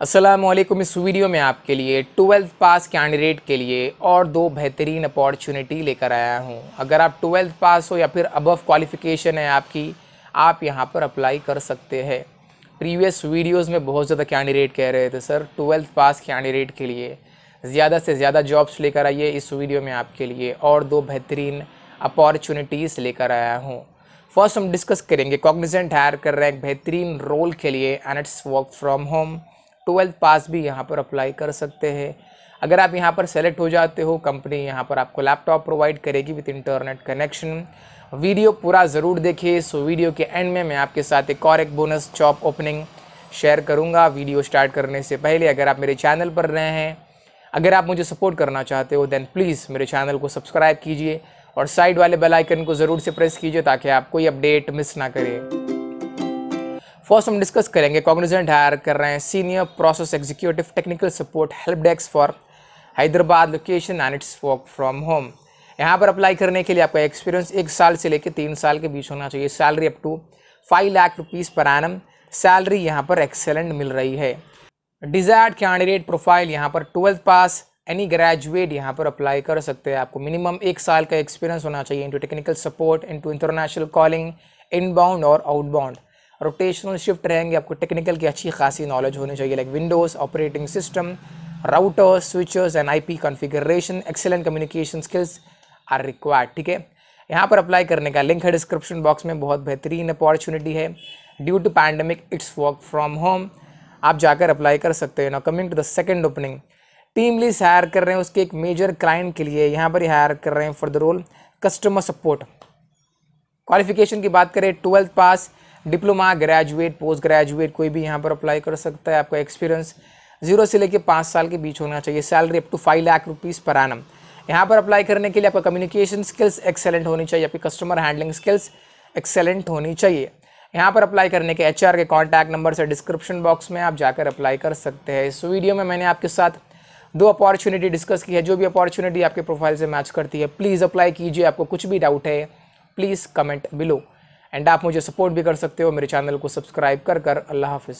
असलम इस वीडियो में आपके लिए ट्वेल्थ पास कैंडिडेट के लिए और दो बेहतरीन अपॉर्चुनिटी लेकर आया हूँ। अगर आप ट्वेल्थ पास हो या फिर अबव क्वालिफ़िकेशन है आपकी, आप यहाँ पर अप्लाई कर सकते हैं। प्रीवियस वीडियोस में बहुत ज़्यादा कैंडिडेट कह रहे थे सर, ट्वेल्थ पास कैंडिडेट के लिए। ज़्यादा से ज़्यादा जॉब्स लेकर आइए इस वीडियो में आपके लिए और दो बेहतरीन अपॉर्चुनिटीज़ लेकर आया हूँ। फ़र्स्ट हम डिस्कस करेंगे कॉग्निजेंट हायर कर रहे हैं एक बेहतरीन रोल के लिए and it's work from home twelfth pass भी यहाँ पर अप्लाई कर सकते हैं। अगर आप यहाँ पर सेलेक्ट हो जाते हो कंपनी यहाँ पर आपको लैपटॉप प्रोवाइड करेगी विथ इंटरनेट कनेक्शन वीडियो पूरा ज़रूर देखिए। सो वीडियो के एंड में मैं आपके साथ एक और एक बोनस जॉब ओपनिंग शेयर करूँगा। वीडियो स्टार्ट करने से पहले अगर आप मेरे चैनल पर रहे हैं, अगर आप मुझे सपोर्ट करना चाहते हो देन प्लीज़ मेरे चैनल को सब्सक्राइब कीजिए और साइड वाले बेल आइकन को ज़रूर से प्रेस कीजिए ताकि आप कोई अपडेट मिस ना करें। फ़र्स्ट हम डिस्कस करेंगे कॉग्निजेंट हायर कर रहे हैं senior process executive technical support help desk for Hyderabad location and it's work from home यहाँ पर अप्लाई करने के लिए आपका एक्सपीरियंस एक साल से लेकर तीन साल के बीच होना चाहिए। Salary up to five lakh rupees per annum salary यहाँ पर एक्सेलेंट मिल रही है। डिज़ायर्ड कैंडिडेट प्रोफ़ाइल यहाँ पर ट्वेल्थ पास एनी ग्रेजुएट यहाँ पर अप्लाई कर सकते हैं। आपको मिनिमम एक साल का एक्सपीरियंस होना चाहिए into technical support into international calling inbound और आउटबाउंड रोटेशनल शिफ्ट रहेंगे, आपको टेक्निकल की अच्छी खासी नॉलेज होनी चाहिए like Windows operating system routers switchers and IP configuration excellent communication skills are required ठीक है? यहाँ पर अप्लाई करने का लिंक है डिस्क्रिप्शन बॉक्स में, बहुत बेहतरीन अपॉर्चुनिटी है। Due to pandemic it's work from home आप जाकर अप्लाई कर सकते हैं। ना coming to the second opening TeamLease hire कर रहे हैं उसके एक मेजर क्लाइंट के लिए। यहाँ पर ही हायर कर रहे हैं for the role customer support qualification की बात करें twelfth pass diploma, graduate post graduate कोई भी यहाँ पर अप्लाई कर सकता है। आपका एक्सपीरियंस ज़ीरो से लेकर पाँच साल के बीच होना चाहिए। Salary up to five lakh rupees per annum यहाँ पर अप्लाई करने के लिए आपका कम्युनिकेशन स्किल्स एक्सेलेंट होनी चाहिए। आपकी कस्टमर हैंडलिंग स्किल्स एक्सेलेंट होनी चाहिए। यहाँ पर अप्लाई करने के एचआर के कॉन्टैक्ट नंबर से डिस्क्रिप्शन बॉक्स में आप जाकर अप्लाई कर सकते हैं। इस वीडियो में मैंने आपके साथ दो अपॉर्चुनिटी डिस्कस की है। जो भी अपॉर्चुनिटी आपके प्रोफ़ाइल से मैच करती है प्लीज़ अप्लाई कीजिए। आपको कुछ भी डाउट है प्लीज़ कमेंट बिलो एंड आप मुझे सपोर्ट भी कर सकते हो मेरे चैनल को सब्सक्राइब कर कर। अल्लाह हाफिज़।